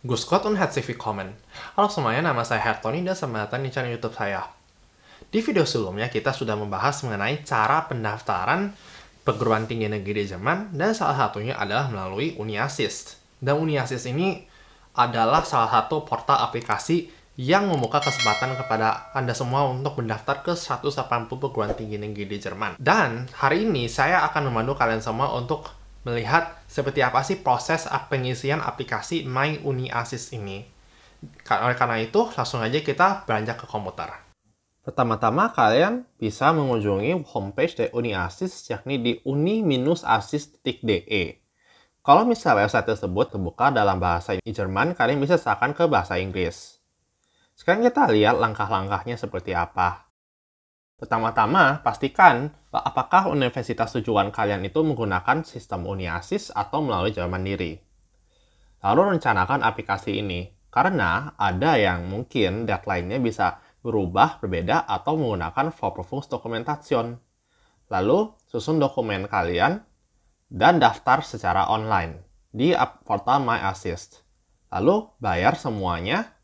Guskot und herzlich willkommen. Halo semuanya, nama saya Hertoni dan selamat datang di channel YouTube saya. Di video sebelumnya kita sudah membahas mengenai cara pendaftaran perguruan tinggi negeri di Jerman dan salah satunya adalah melalui Uniassist. Dan Uniassist ini adalah salah satu portal aplikasi yang membuka kesempatan kepada Anda semua untuk mendaftar ke 180 perguruan tinggi negeri di Jerman. Dan hari ini saya akan memandu kalian semua untuk melihat seperti apa sih proses pengisian aplikasi My Uni Assist ini. Oleh karena itu, langsung aja kita beranjak ke komputer. Pertama-tama kalian bisa mengunjungi homepage dari Uni Assist yakni di uni-assist.de. Kalau misalnya website tersebut terbuka dalam bahasa Jerman, kalian bisa seakan ke bahasa Inggris. Sekarang kita lihat langkah-langkahnya seperti apa. Pertama-tama, pastikan apakah universitas tujuan kalian itu menggunakan sistem Uniasis atau melalui jalur mandiri. Lalu rencanakan aplikasi ini, karena ada yang mungkin deadline-nya bisa berubah, berbeda, atau menggunakan Vorprüfungsdokumentation. Lalu, susun dokumen kalian dan daftar secara online di portal My Assist. Lalu, bayar semuanya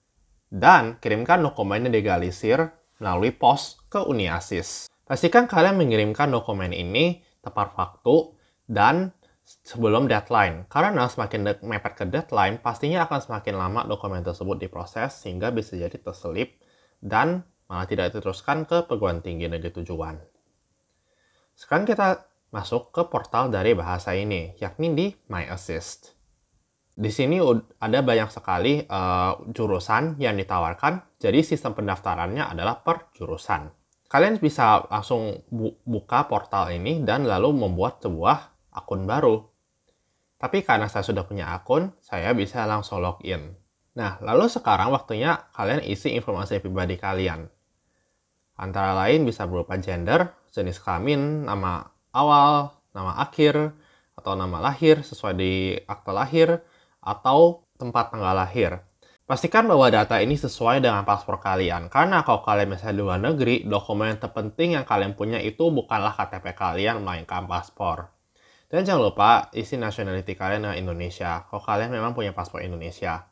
dan kirimkan dokumennya digalisir melalui pos ke Uniasis. Pastikan kalian mengirimkan dokumen ini tepat waktu dan sebelum deadline. Karena semakin mepet ke deadline, pastinya akan semakin lama dokumen tersebut diproses sehingga bisa jadi terselip dan malah tidak diteruskan ke perguruan tinggi negeri tujuan. Sekarang kita masuk ke portal dari bahasa ini, yakni di My Assist. Di sini ada banyak sekali uh, jurusan yang ditawarkan, jadi sistem pendaftarannya adalah per jurusan. Kalian bisa langsung bu buka portal ini dan lalu membuat sebuah akun baru. Tapi karena saya sudah punya akun, saya bisa langsung login. Nah, lalu sekarang waktunya kalian isi informasi pribadi kalian. Antara lain bisa berupa gender, jenis kelamin, nama awal, nama akhir, atau nama lahir sesuai di akte lahir, atau tempat tanggal lahir. Pastikan bahwa data ini sesuai dengan paspor kalian, karena kalau kalian misalnya di luar negeri, dokumen terpenting yang kalian punya itu bukanlah KTP kalian, melainkan paspor. Dan jangan lupa isi nationality kalian dengan Indonesia, kalau kalian memang punya paspor Indonesia.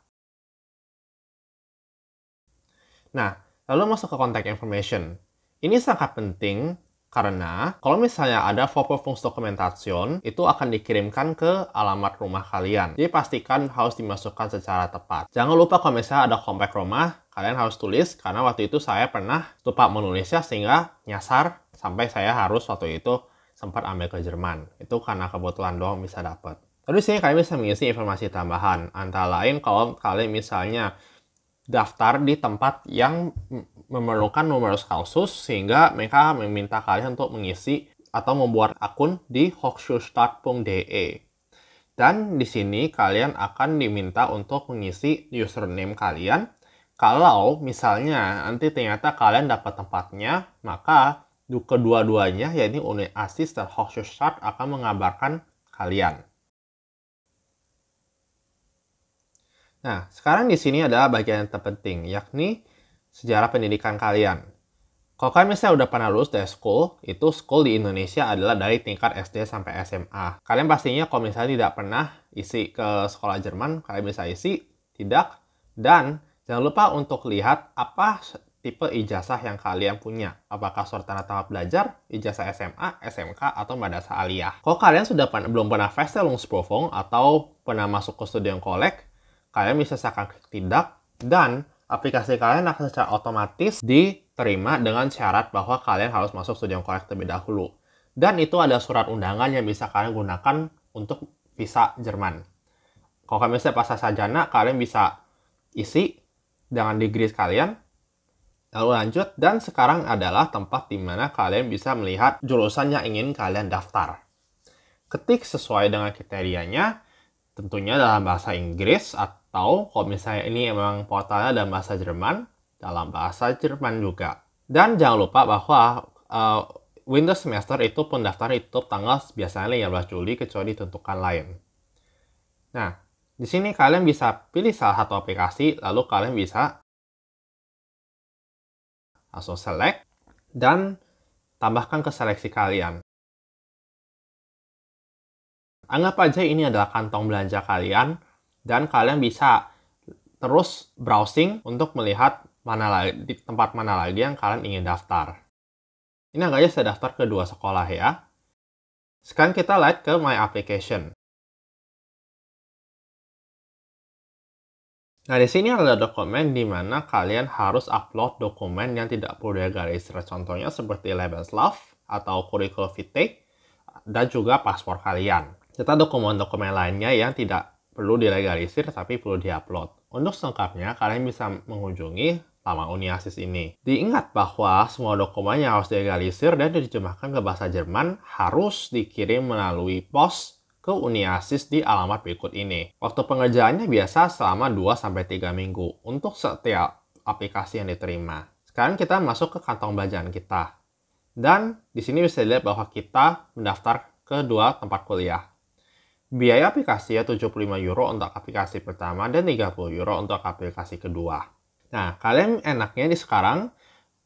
Nah, lalu masuk ke contact information. Ini sangat penting karena kalau misalnya ada Dokumentation, itu akan dikirimkan ke alamat rumah kalian. Jadi pastikan harus dimasukkan secara tepat. Jangan lupa kalau misalnya ada komplek rumah, kalian harus tulis karena waktu itu saya pernah lupa menulisnya sehingga nyasar sampai saya harus waktu itu sempat ambil ke Jerman. Itu karena kebetulan doang bisa dapat. Lalu sini kalian bisa mengisi informasi tambahan. Antara lain kalau kalian misalnya daftar di tempat yang memerlukan numerus klausus sehingga mereka meminta kalian untuk mengisi atau membuat akun di hochschulstart.de. Dan di sini kalian akan diminta untuk mengisi username kalian. Kalau misalnya nanti ternyata kalian dapat tempatnya, maka kedua-duanya yaitu unit asis dan akan mengabarkan kalian. Nah, sekarang di sini adalah bagian yang terpenting, yakni sejarah pendidikan kalian. Kalau kalian misalnya udah pernah lulus dari school, itu school di Indonesia adalah dari tingkat SD sampai SMA. Kalian pastinya kalau misalnya tidak pernah isi ke sekolah Jerman, kalian bisa isi, tidak. Dan jangan lupa untuk lihat apa tipe ijazah yang kalian punya. Apakah surat tanda tamat belajar, ijazah SMA, SMK, atau madrasah aliyah. Kalau kalian sudah pernah, belum pernah Feststellungsprüfung atau pernah masuk ke studium kolek, kalian bisa seakan klik tidak, dan aplikasi kalian akan secara otomatis diterima dengan syarat bahwa kalian harus masuk studium kolek terlebih dahulu. Dan itu ada surat undangan yang bisa kalian gunakan untuk visa Jerman. Kalau kalian bisa pas sajana, kalian bisa isi dengan degree kalian, lalu lanjut, dan sekarang adalah tempat di mana kalian bisa melihat jurusan yang ingin kalian daftar. Ketik sesuai dengan kriterianya, tentunya dalam bahasa Inggris atau atau kalau misalnya ini memang portalnya dalam bahasa Jerman, dalam bahasa Jerman juga. Dan jangan lupa bahwa uh, Windows semester itu pendaftaran ditutup tanggal biasanya 15 Juli kecuali ditentukan lain. Nah, di sini kalian bisa pilih salah satu aplikasi, lalu kalian bisa langsung select dan tambahkan ke seleksi kalian. Anggap aja ini adalah kantong belanja kalian dan kalian bisa terus browsing untuk melihat mana lagi, di tempat mana lagi yang kalian ingin daftar. Ini agaknya saya daftar ke dua sekolah ya. Sekarang kita lihat ke My Application. Nah, di sini ada dokumen di mana kalian harus upload dokumen yang tidak perlu digarisir. Contohnya seperti Lebenslauf atau Curriculum Vitae dan juga paspor kalian. Serta dokumen-dokumen lainnya yang tidak perlu dilegalisir tapi perlu diupload. Untuk selengkapnya, kalian bisa mengunjungi laman Uniasis ini. Diingat bahwa semua dokumen yang harus dilegalisir dan diterjemahkan ke bahasa Jerman harus dikirim melalui pos ke Uniasis di alamat berikut ini. Waktu pengerjaannya biasa selama 2-3 minggu untuk setiap aplikasi yang diterima. Sekarang kita masuk ke kantong belanjaan kita. Dan di sini bisa dilihat bahwa kita mendaftar ke dua tempat kuliah. Biaya aplikasi ya 75 euro untuk aplikasi pertama dan 30 euro untuk aplikasi kedua. Nah, kalian enaknya di sekarang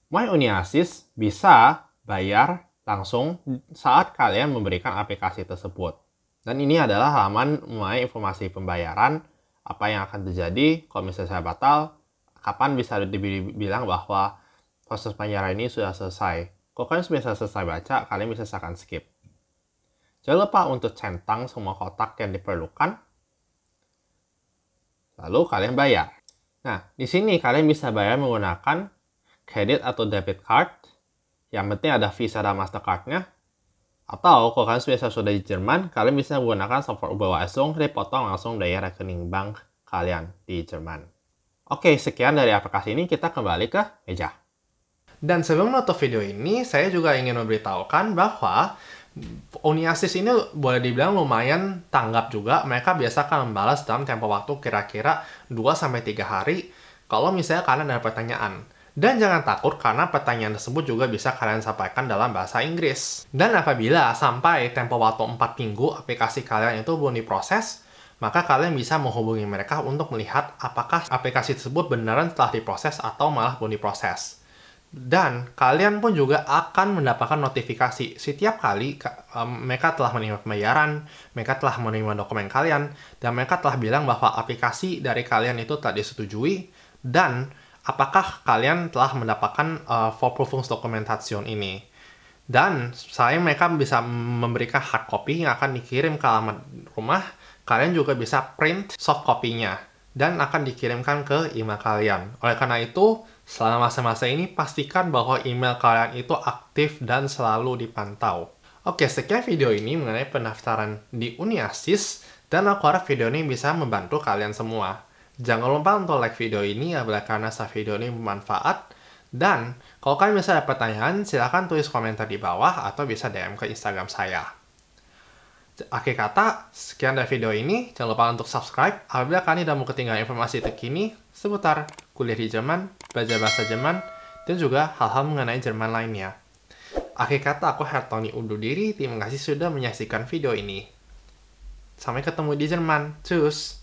My Uniasis bisa bayar langsung saat kalian memberikan aplikasi tersebut. Dan ini adalah halaman mulai informasi pembayaran, apa yang akan terjadi kalau misalnya saya batal, kapan bisa dibilang bahwa proses pembayaran ini sudah selesai. Kalau kalian sudah selesai baca, kalian bisa silahkan skip. Jangan lupa untuk centang semua kotak yang diperlukan. Lalu kalian bayar. Nah, di sini kalian bisa bayar menggunakan kredit atau debit card. Yang penting ada Visa dan Mastercard-nya. Atau kalau kalian biasa sudah di Jerman, kalian bisa menggunakan software Überweisung, dipotong langsung dari rekening bank kalian di Jerman. Oke, sekian dari aplikasi ini, kita kembali ke meja. Dan sebelum menutup video ini, saya juga ingin memberitahukan bahwa Uniasis ini boleh dibilang lumayan tanggap juga. Mereka biasa akan membalas dalam tempo waktu kira-kira 2-3 hari kalau misalnya kalian ada pertanyaan. Dan jangan takut karena pertanyaan tersebut juga bisa kalian sampaikan dalam bahasa Inggris. Dan apabila sampai tempo waktu 4 minggu aplikasi kalian itu belum diproses, maka kalian bisa menghubungi mereka untuk melihat apakah aplikasi tersebut beneran telah diproses atau malah belum diproses. Dan kalian pun juga akan mendapatkan notifikasi setiap kali um, mereka telah menerima pembayaran, mereka telah menerima dokumen kalian, dan mereka telah bilang bahwa aplikasi dari kalian itu telah disetujui, dan apakah kalian telah mendapatkan uh, Vorprüfungsdokumentation ini. Dan saya mereka bisa memberikan hard copy yang akan dikirim ke alamat rumah. Kalian juga bisa print soft copy-nya dan akan dikirimkan ke email kalian. Oleh karena itu, selama masa-masa ini pastikan bahwa email kalian itu aktif dan selalu dipantau. Oke, sekian video ini mengenai pendaftaran di Uniasis dan aku harap video ini bisa membantu kalian semua. Jangan lupa untuk like video ini apabila karena sa video ini bermanfaat. Dan kalau kalian bisa ada pertanyaan, silahkan tulis komentar di bawah atau bisa DM ke Instagram saya. Akhir kata, sekian dari video ini. Jangan lupa untuk subscribe apabila kalian tidak mau ketinggalan informasi terkini seputar kuliah di Jerman, belajar bahasa Jerman, dan juga hal-hal mengenai Jerman lainnya. Akhir kata, aku Hertoni undur diri. Terima kasih sudah menyaksikan video ini. Sampai ketemu di Jerman. Tschüss!